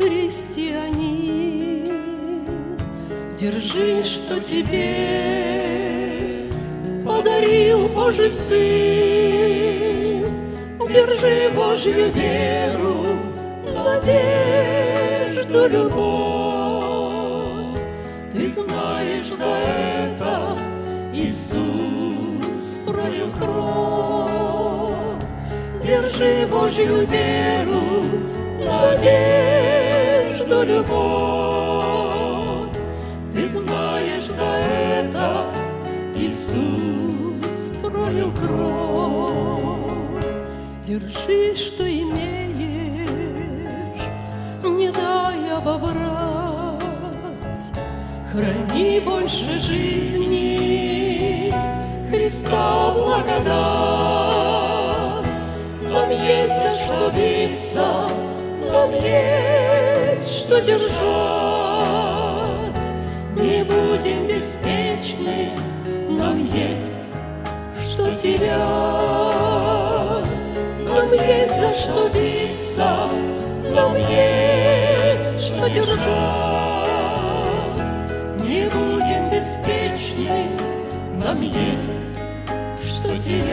христианин, держи, что тебе подарил Божий Сын. Держи Божью веру, надежду, любовь. Ты знаешь за это, Иисус пролил кровь. Держи Божью веру, надежду, любовь. Ты знаешь за это, Иисус пролил кровь. Держи, что имеешь, не дай обоврать. Храни больше жизни, Христа благодать. Нам есть за что биться, нам есть что держать. Не будем беспечны, нам есть что терять. Нам есть за что биться, нам есть что держать. Не будем беспечны, нам есть что терять.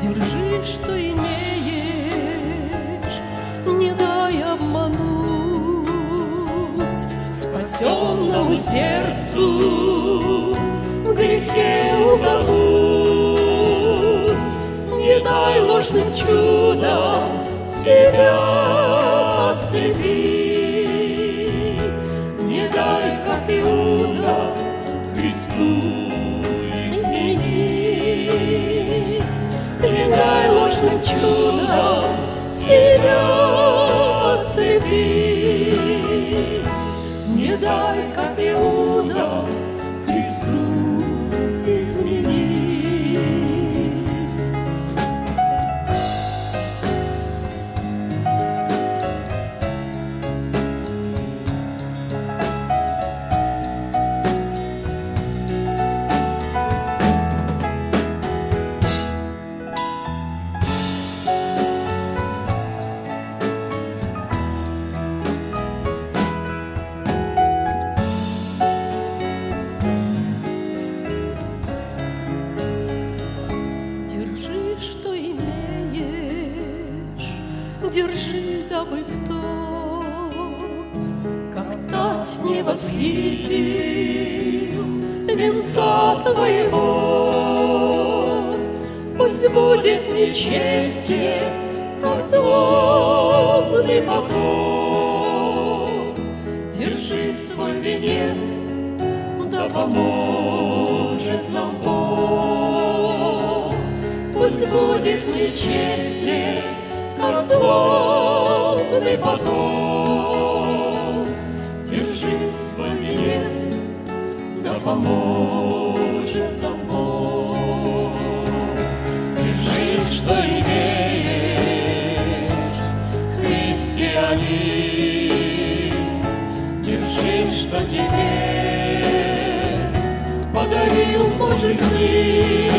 Держи, что имеешь, спасенному сердцу в грехе утонуть. Не дай ложным чудом себя ослепить, не дай, как Иуда, Христу изменить. Не дай ложным чудом себя ослепить, не дай, как Иуда, Христу держи, дабы кто, как тать не восхитил венца твоего. Пусть будет нечестие, как злобный покой. Держи свой венец, да поможет нам Бог. Пусть будет нечестие, как злобный поток. Держи свой венец, да поможет нам Бог. Держи, что имеешь, христианин. Держи, что тебе подарил Божий Сын.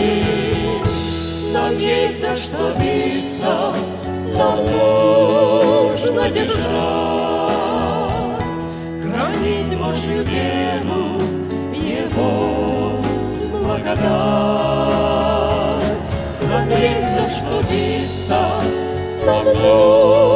Нам есть за что биться, нам нужно держать, хранить Божью Его благодать. За что биться, нам нужно